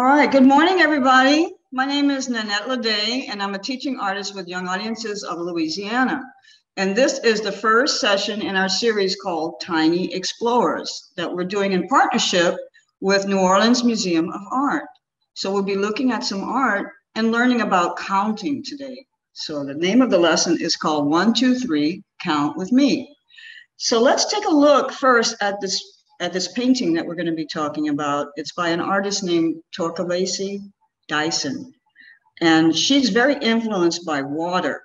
All right, good morning, everybody. My name is Nanette Ledet, and I'm a teaching artist with Young Audiences of Louisiana. And this is the first session in our series called Tiny Explorers that we're doing in partnership with New Orleans Museum of Art. So we'll be looking at some art and learning about counting today. So the name of the lesson is called One, Two, Three, Count with Me. So let's take a look first at this at this painting that we're going to be talking about. It's by an artist named Torkwase Dyson. And she's very influenced by water.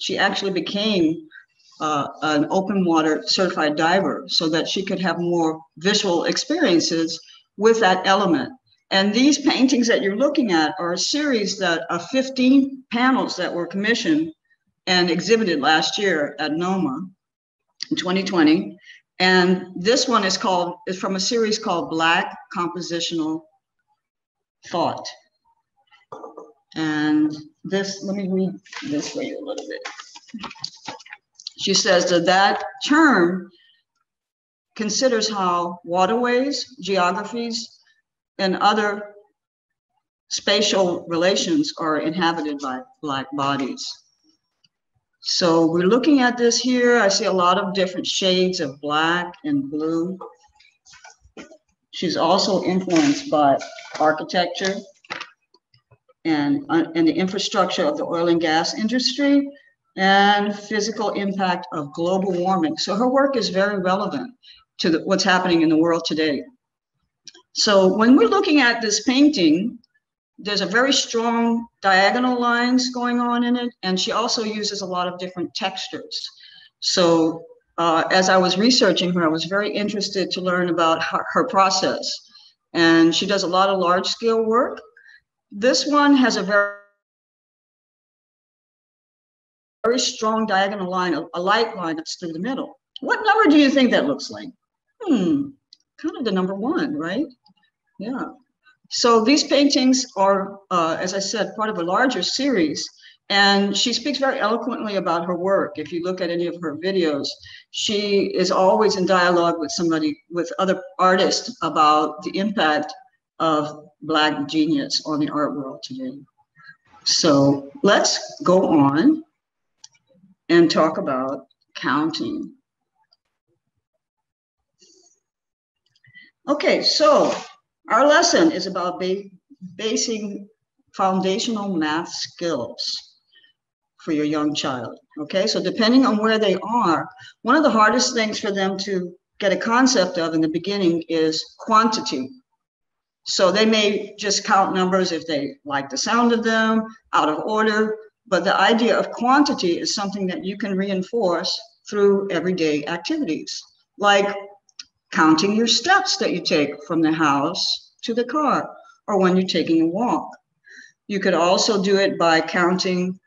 She actually became uh, an open water certified diver so that she could have more visual experiences with that element. And these paintings that you're looking at are a series that of 15 panels that were commissioned and exhibited last year at NOMA in 2020. And this one is called, is from a series called Black Compositional Thought. And this, let me read this for you a little bit. She says that that term considers how waterways, geographies, and other spatial relations are inhabited by Black bodies. So we're looking at this here. I see a lot of different shades of black and blue. She's also influenced by architecture and, uh, and the infrastructure of the oil and gas industry and physical impact of global warming. So her work is very relevant to the, what's happening in the world today. So when we're looking at this painting, there's a very strong diagonal lines going on in it, and she also uses a lot of different textures. So uh, as I was researching her, I was very interested to learn about her, her process. And she does a lot of large scale work. This one has a very very strong diagonal line, a, a light line that's through the middle. What number do you think that looks like? Hmm, kind of the number one, right? Yeah. So these paintings are, uh, as I said, part of a larger series. And she speaks very eloquently about her work. If you look at any of her videos, she is always in dialogue with somebody, with other artists about the impact of Black genius on the art world today. So let's go on and talk about counting. Okay, so our lesson is about ba basing foundational math skills for your young child. Okay, so depending on where they are, one of the hardest things for them to get a concept of in the beginning is quantity. So they may just count numbers if they like the sound of them, out of order, but the idea of quantity is something that you can reinforce through everyday activities, like counting your steps that you take from the house to the car or when you're taking a walk. You could also do it by counting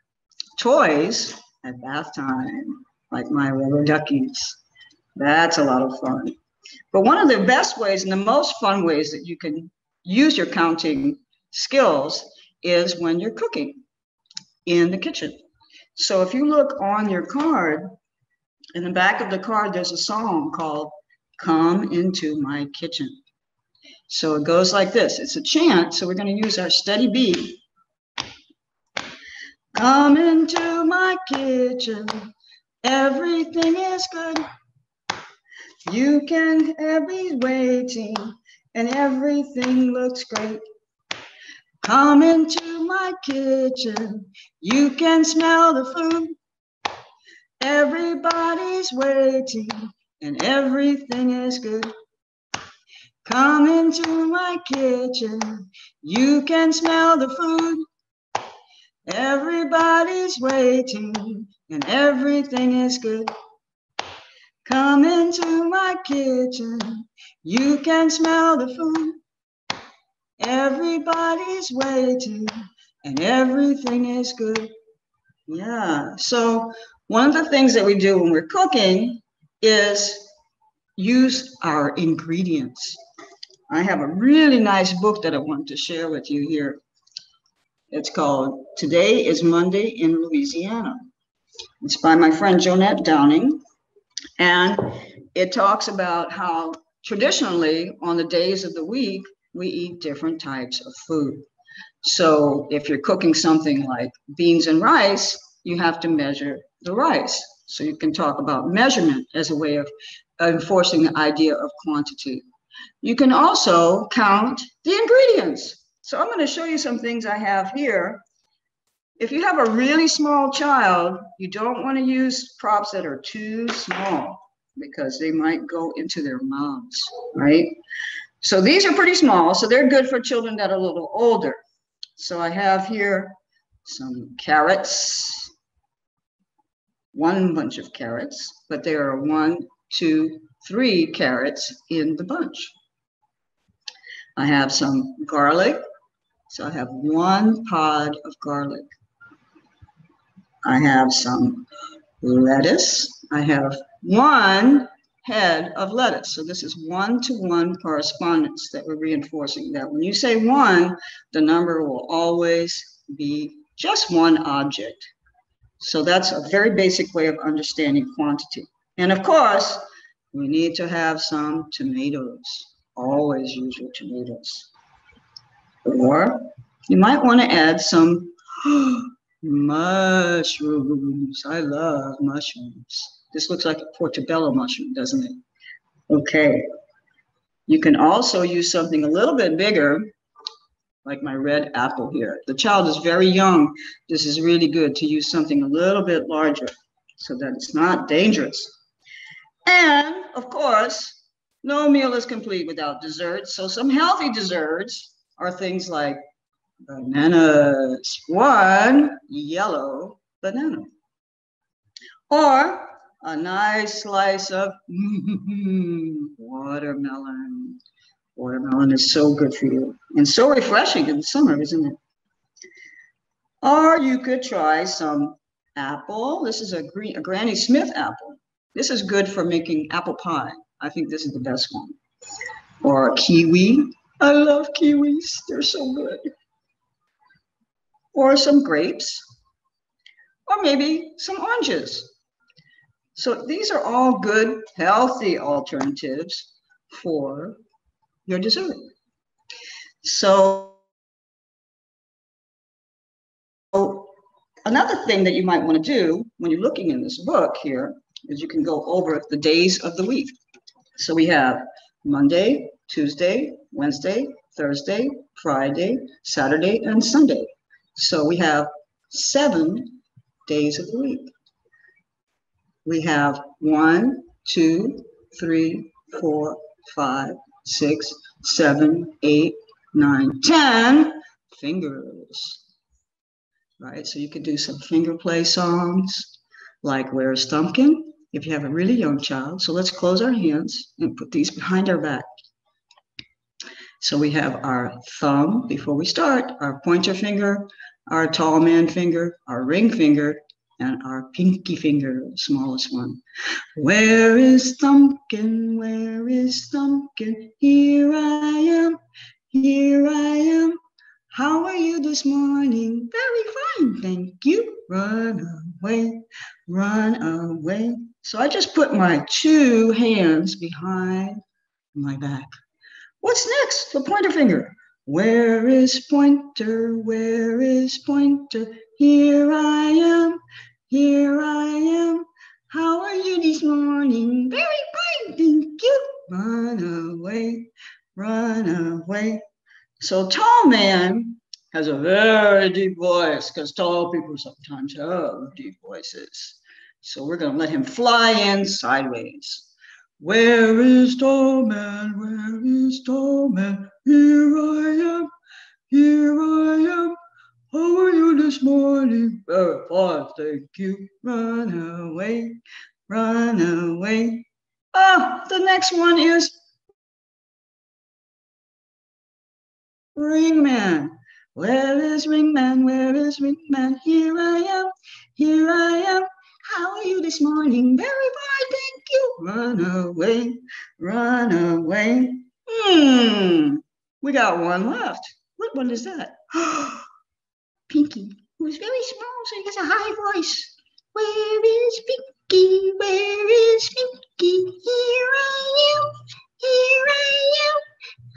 toys at bath time, like my rubber duckies. That's a lot of fun. But one of the best ways and the most fun ways that you can use your counting skills is when you're cooking in the kitchen. So if you look on your card, in the back of the card, there's a song called Come Into My Kitchen. So it goes like this. It's a chant, so we're going to use our steady beat. Come into my kitchen, everything is good. You can be waiting, and everything looks great. Come into my kitchen, you can smell the food. Everybody's waiting, and everything is good. Come into my kitchen, you can smell the food. Everybody's waiting, and everything is good. Come into my kitchen, you can smell the food. Everybody's waiting, and everything is good. Yeah, so one of the things that we do when we're cooking is use our ingredients. I have a really nice book that I want to share with you here. It's called Today is Monday in Louisiana. It's by my friend Johnette Downing. And it talks about how traditionally on the days of the week, we eat different types of food. So if you're cooking something like beans and rice, you have to measure the rice. So you can talk about measurement as a way of enforcing the idea of quantity. You can also count the ingredients. So I'm going to show you some things I have here. If you have a really small child, you don't want to use props that are too small because they might go into their mouths, right? So these are pretty small, so they're good for children that are a little older. So I have here some carrots, one bunch of carrots, but there are one, two, three carrots in the bunch. I have some garlic, so I have one pod of garlic. I have some lettuce. I have one head of lettuce. So this is one-to-one -one correspondence that we're reinforcing that when you say one, the number will always be just one object. So that's a very basic way of understanding quantity. And of course, we need to have some tomatoes. Always use your tomatoes. Or you might want to add some mushrooms. I love mushrooms. This looks like a portobello mushroom, doesn't it? Okay. You can also use something a little bit bigger, like my red apple here. The child is very young. This is really good to use something a little bit larger so that it's not dangerous. And of course, no meal is complete without desserts. So some healthy desserts are things like bananas, one yellow banana. Or a nice slice of watermelon. Watermelon is so good for you and so refreshing in the summer, isn't it? Or you could try some apple. This is a, green, a Granny Smith apple. This is good for making apple pie. I think this is the best one. Or kiwi. I love kiwis. They're so good. Or some grapes. Or maybe some oranges. So these are all good, healthy alternatives for your dessert. So another thing that you might want to do when you're looking in this book here is you can go over the days of the week. So we have Monday, Tuesday, Wednesday, Thursday, Friday, Saturday, and Sunday. So we have seven days of the week we have one, two, three, four, five, six, seven, eight, nine, ten fingers. Right, so you could do some finger play songs like Where's Thumbkin if you have a really young child. So let's close our hands and put these behind our back. So we have our thumb before we start, our pointer finger, our tall man finger, our ring finger, and our pinky finger, smallest one. Where is Thumbkin? Where is Thumbkin? Here I am, here I am. How are you this morning? Very fine, thank you. Run away, run away. So I just put my two hands behind my back. What's next? The pointer finger. Where is Pointer? Where is Pointer? Here I So tall man has a very deep voice because tall people sometimes have deep voices. So we're going to let him fly in sideways. Where is tall man? Where is tall man? Here I am. Here I am. How are you this morning? Very fine, thank you. Run away, run away. Ah, the next one is Ringman. Where is Ringman? Where is Ringman? Here I am, here I am. How are you this morning? Very fine, thank you. Run away, run away. Hmm, we got one left. What one is that? Pinky, who's very small, so he has a high voice. Where is Pinky? Where is Pinky? Here I am, here I am.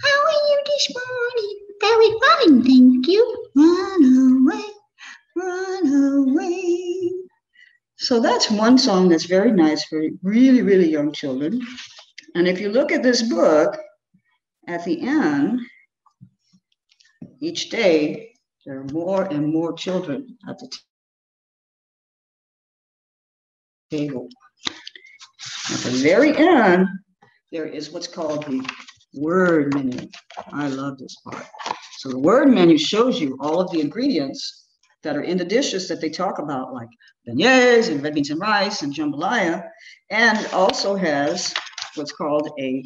How are you this morning? Very fine, thank you. Run away, run away. So that's one song that's very nice for really, really young children. And if you look at this book, at the end, each day, there are more and more children at the table. At the very end, there is what's called the word menu. I love this part. So the word menu shows you all of the ingredients that are in the dishes that they talk about, like beignets and red beans and rice and jambalaya, and also has what's called a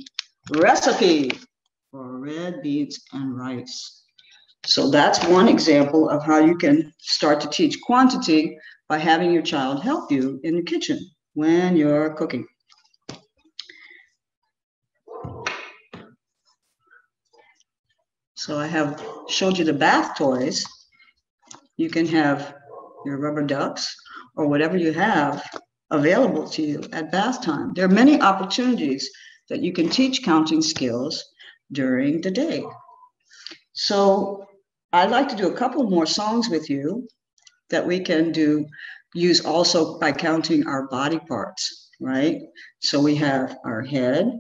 recipe for red beans and rice. So that's one example of how you can start to teach quantity by having your child help you in the kitchen when you're cooking. So I have showed you the bath toys. You can have your rubber ducks or whatever you have available to you at bath time. There are many opportunities that you can teach counting skills during the day. So I'd like to do a couple more songs with you that we can do use also by counting our body parts, right? So we have our head,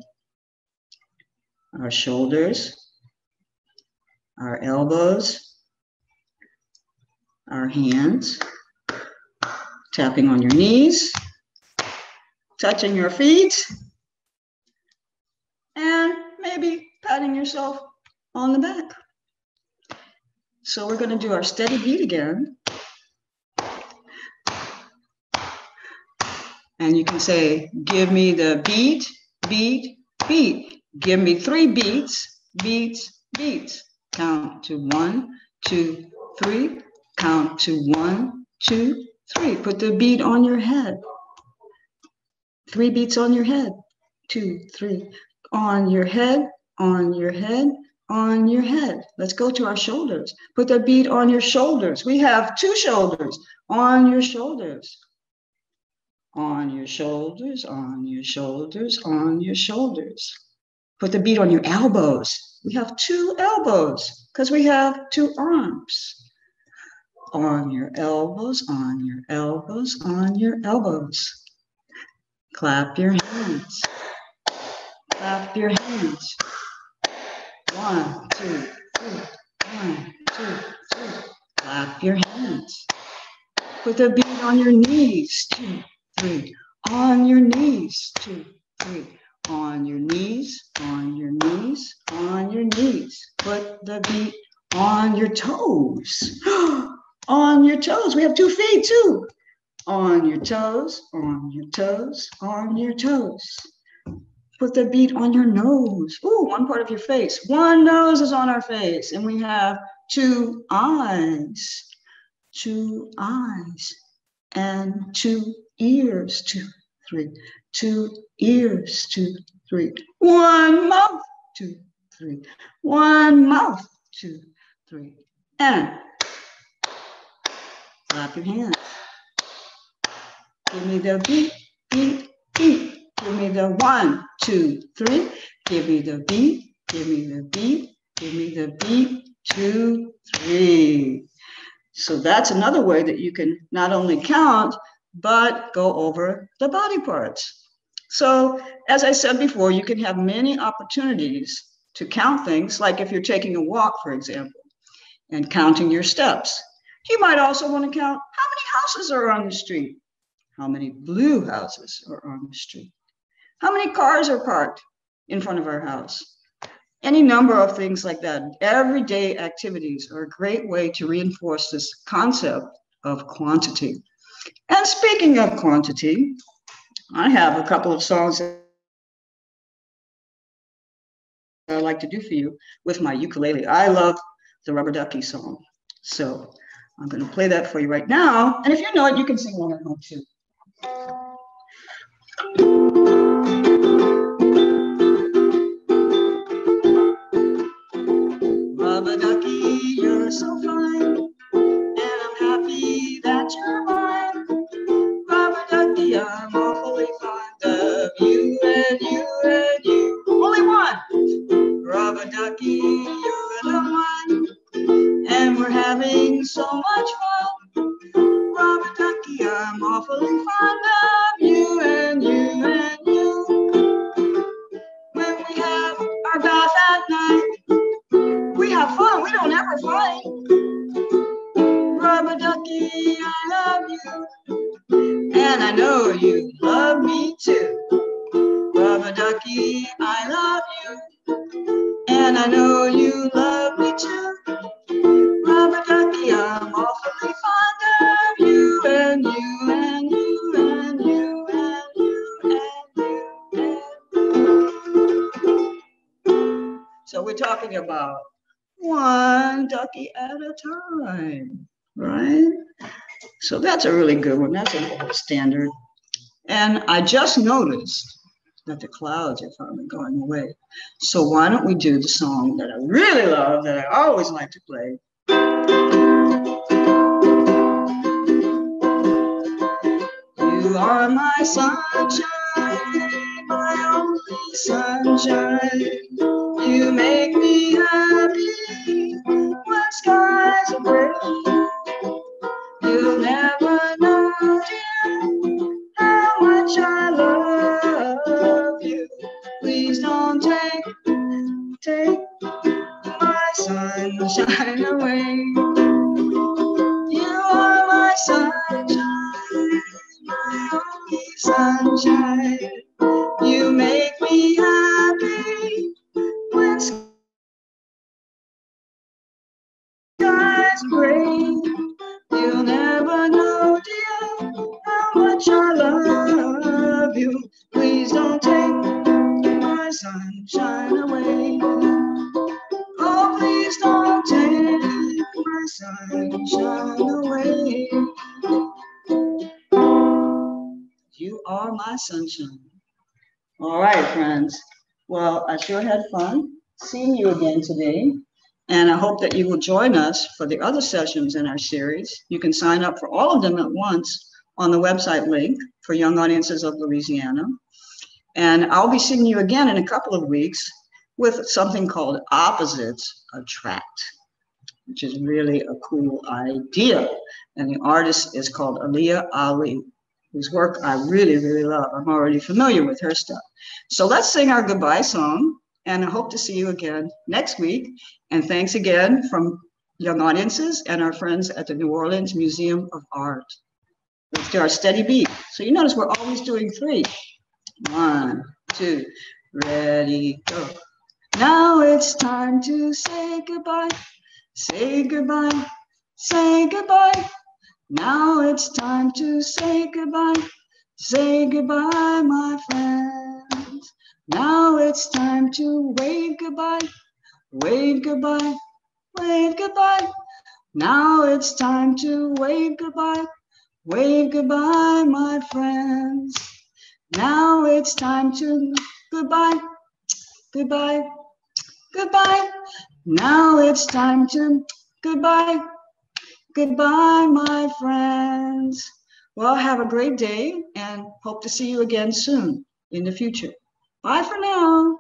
our shoulders, our elbows, our hands, tapping on your knees, touching your feet, and maybe patting yourself on the back. So we're going to do our steady beat again. And you can say, give me the beat, beat, beat. Give me three beats, beats, beats. Count to one, two, three. Count to one, two, three. Put the beat on your head. Three beats on your head. Two, three. On your head, on your head, on your head. Let's go to our shoulders. Put the beat on your shoulders. We have two shoulders. On your shoulders. On your shoulders, on your shoulders, on your shoulders. Put the beat on your elbows. We have two elbows because we have two arms. On your elbows, on your elbows, on your elbows. Clap your hands. Clap your hands. One, two, three. One, two, three. Clap your hands. Put the beat on your knees. Two, three. On your knees. Two, three on your knees, on your knees, on your knees. Put the beat on your toes. on your toes. We have two feet too. On your toes, on your toes, on your toes. Put the beat on your nose. Ooh, one part of your face. One nose is on our face, and we have two eyes, two eyes, and two ears. Two, three, two ears, two, three. One mouth, two, three. One mouth, two, three. And clap your hands. Give me the beat, beat, beat. Give me the one, two, three. Give me the beat, give me the beat, give me the beat, two, three. So that's another way that you can not only count, but go over the body parts. So, as I said before, you can have many opportunities to count things, like if you're taking a walk, for example, and counting your steps. You might also want to count how many houses are on the street, how many blue houses are on the street, how many cars are parked in front of our house. Any number of things like that. Everyday activities are a great way to reinforce this concept of quantity. And speaking of quantity, I have a couple of songs that I like to do for you with my ukulele. I love the Rubber Ducky song. So I'm going to play that for you right now. And if you know it, you can sing along at home too. Rubber Ducky, you're so fine. Know you love me too. Rubber ducky, I'm awfully fond of you and you and you and you and you and you. So we're talking about one ducky at a time, right? So that's a really good one. That's a standard. And I just noticed that the clouds are finally going away. So why don't we do the song that I really love, that I always like to play. You are my sunshine, my only sunshine. You make sunshine. All right, friends. Well, I sure had fun seeing you again today. And I hope that you will join us for the other sessions in our series. You can sign up for all of them at once on the website link for Young Audiences of Louisiana. And I'll be seeing you again in a couple of weeks with something called Opposites Attract, which is really a cool idea. And the artist is called Alia Ali, whose work I really, really love. I'm already familiar with her stuff. So let's sing our goodbye song. And I hope to see you again next week. And thanks again from Young Audiences and our friends at the New Orleans Museum of Art. Let's do our steady beat. So you notice we're always doing three. One, two, ready, go. Now it's time to say goodbye. Say goodbye. Say goodbye. Now it's time to say goodbye. Say goodbye, my friends. Now it's time to wave goodbye. Wave goodbye. Wave goodbye. Now it's time to wave goodbye. Wave goodbye, my friends. Now it's time to goodbye. Goodbye. Goodbye. Now it's time to goodbye. Goodbye, my friends. Well, have a great day and hope to see you again soon in the future. Bye for now.